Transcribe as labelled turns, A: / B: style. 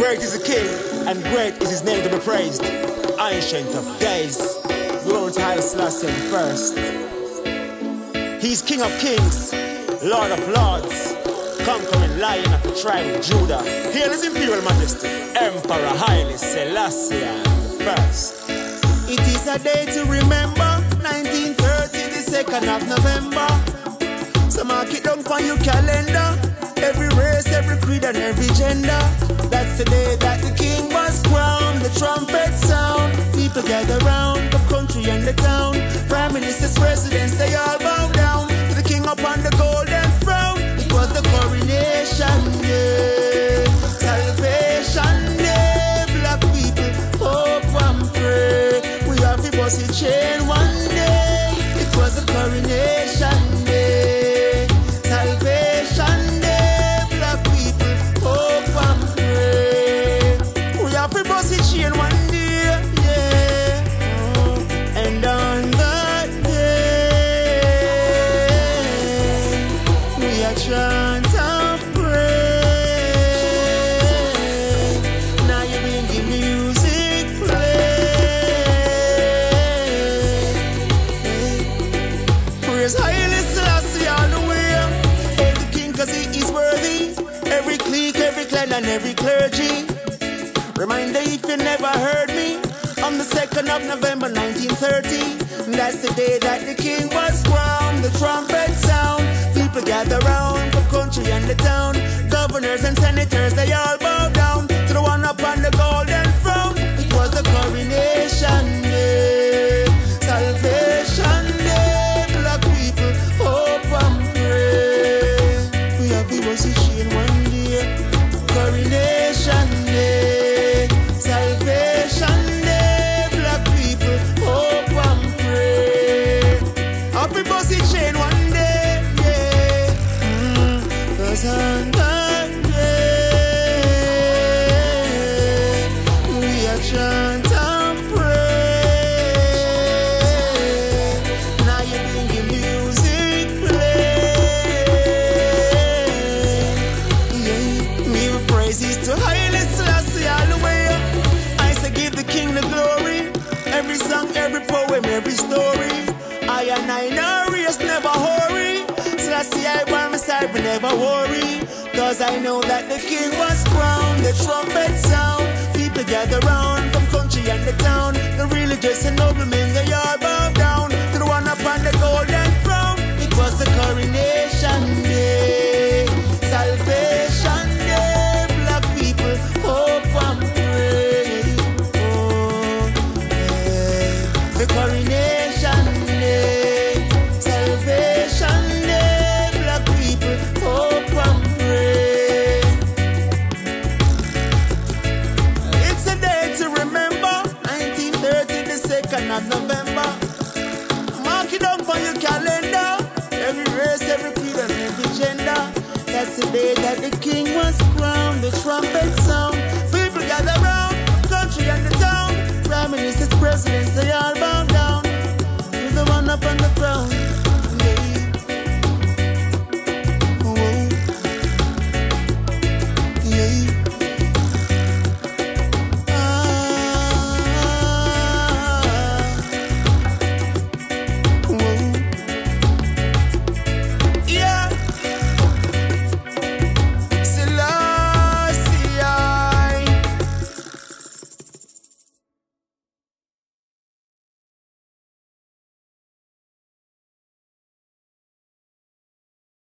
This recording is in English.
A: Great is the King, and great is his name to be praised. Ancient of days, glory to Haile Selassie first. He's King of kings, Lord of lords, conquering lion of the tribe of Judah. Hail his imperial majesty, Emperor Haile Selassie first.
B: It is a day to remember, 1930, the 2nd of November. So mark it down on your calendar. People gather round the country and the town. Prime ministers, presidents, they all bow down Praise Haile Selassie all the way. Hail the king cause he is worthy. Every clique, every clan and every clergy. Reminder if you never heard me. On the 2nd of November 1930. That's the day that the king was crowned. The trumpet sound. People gather round from country and the town. Governors and senators, they every poem, every story. I and I no race, never hurry. Selassie I see I by my side, we never worry. Cause I know that the king was crowned, the trumpet sound. People gather round from country and the town. The religious and noblemen, they all bow of November. Mark it down for your calendar. Every race, every creed, and every gender. That's the day that the king was crowned. The trumpet sound.